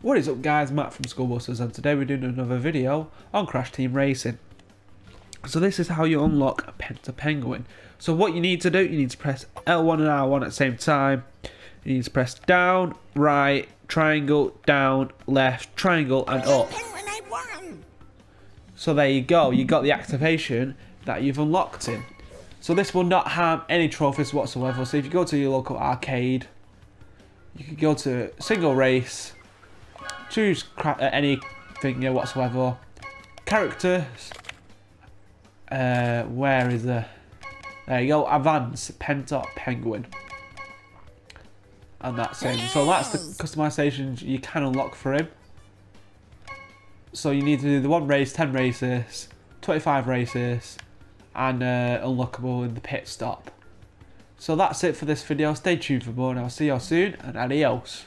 What is up guys, Matt from Skullbusters and today we're doing another video on Crash Team Racing. So this is how you unlock a Penta Penguin. So what you need to do, you need to press L1 and R1 at the same time. You need to press down, right, triangle, down, left, triangle and up. So there you go, you got the activation that you've unlocked in. So this will not have any trophies whatsoever. So if you go to your local arcade, you can go to single race, choose uh, anything whatsoever. Characters. Uh, where is the? There you go. Advance Penta Penguin. And that's him. So that's the customizations you can unlock for him. So you need to do the one race, 10 races, 25 races, and uh, unlockable in the pit stop. So that's it for this video. Stay tuned for more and I'll see you all soon and adios.